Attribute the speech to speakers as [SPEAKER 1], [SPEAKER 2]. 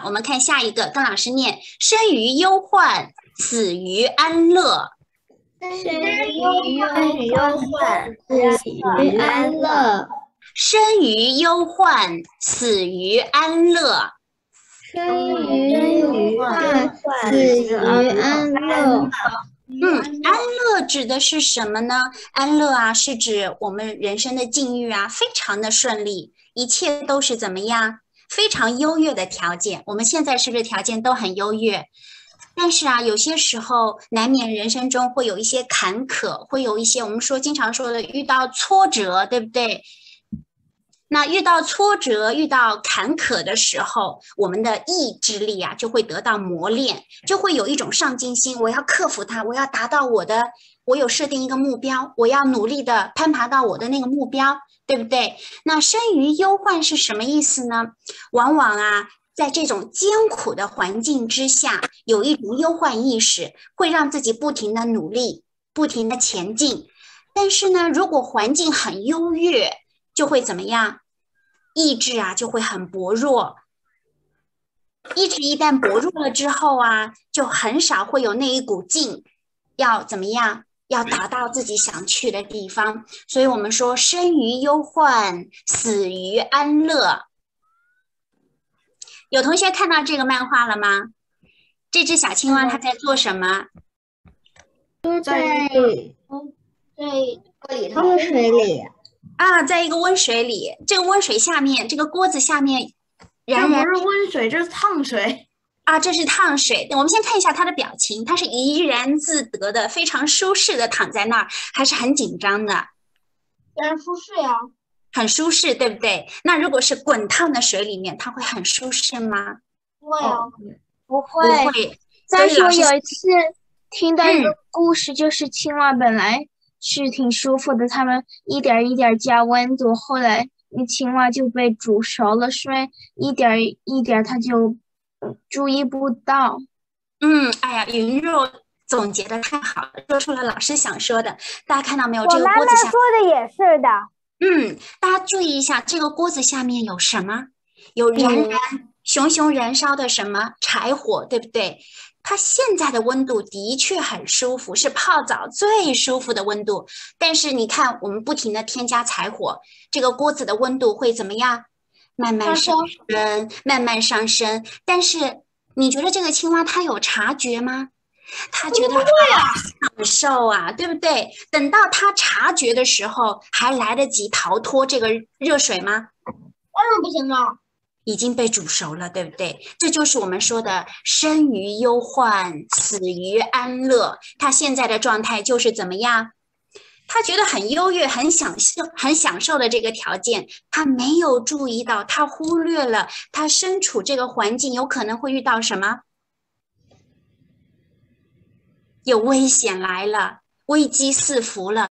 [SPEAKER 1] 好，我们看下一个，跟老师念：生于忧患，死于安乐。
[SPEAKER 2] 生于忧患，死于安乐。
[SPEAKER 1] 生于忧患，死于安乐。
[SPEAKER 2] 生于忧患，死于安乐。
[SPEAKER 1] 嗯，安乐指的是什么呢？安乐啊，是指我们人生的境遇啊，非常的顺利，一切都是怎么样，非常优越的条件。我们现在是不是条件都很优越？但是啊，有些时候难免人生中会有一些坎坷，会有一些我们说经常说的遇到挫折，对不对？那遇到挫折、遇到坎坷的时候，我们的意志力啊就会得到磨练，就会有一种上进心。我要克服它，我要达到我的，我有设定一个目标，我要努力的攀爬到我的那个目标，对不对？那生于忧患是什么意思呢？往往啊，在这种艰苦的环境之下，有一种忧患意识，会让自己不停的努力，不停的前进。但是呢，如果环境很优越，就会怎么样？意志啊，就会很薄弱。意志一旦薄弱了之后啊，就很少会有那一股劲，要怎么样？要达到自己想去的地方。所以我们说，生于忧患，死于安乐。有同学看到这个漫画了吗？这只小青蛙它在做什么？
[SPEAKER 2] 在在里头水里。
[SPEAKER 1] 啊，在一个温水里，这个温水下面，这个锅子下面，然然
[SPEAKER 3] 不是温水，这是烫水
[SPEAKER 1] 啊，这是烫水。我们先看一下他的表情，他是怡然自得的，非常舒适的躺在那儿，还是很紧张的？
[SPEAKER 4] 当然舒适呀，
[SPEAKER 1] 很舒适，对不对？那如果是滚烫的水里面，他会很舒适吗？
[SPEAKER 4] 不会啊，
[SPEAKER 5] 不
[SPEAKER 1] 会。不会。
[SPEAKER 5] 但是我有一次听到一个故事，就是青蛙本来。是挺舒服的，他们一点一点加温度，后来那青蛙就被煮熟了，所以一点一点它就注意不到。
[SPEAKER 1] 嗯，哎呀，云肉总结的太好了，说出了老师想说的。大家看到没有？这个锅子下
[SPEAKER 6] 说的也是的。
[SPEAKER 1] 嗯，大家注意一下，这个锅子下面有什么？有燃燃熊熊燃烧的什么柴火，对不对？它现在的温度的确很舒服，是泡澡最舒服的温度。但是你看，我们不停的添加柴火，这个锅子的温度会怎么样？慢慢上升，慢慢上升。但是你觉得这个青蛙它有察觉吗？它觉得好享受啊，对不对？等到它察觉的时候，还来得及逃脱这个热水吗？
[SPEAKER 4] 当然不行了。
[SPEAKER 1] 已经被煮熟了，对不对？这就是我们说的生于忧患，死于安乐。他现在的状态就是怎么样？他觉得很优越，很享受，很享受的这个条件，他没有注意到，他忽略了他身处这个环境有可能会遇到什么？有危险来了，危机四伏了。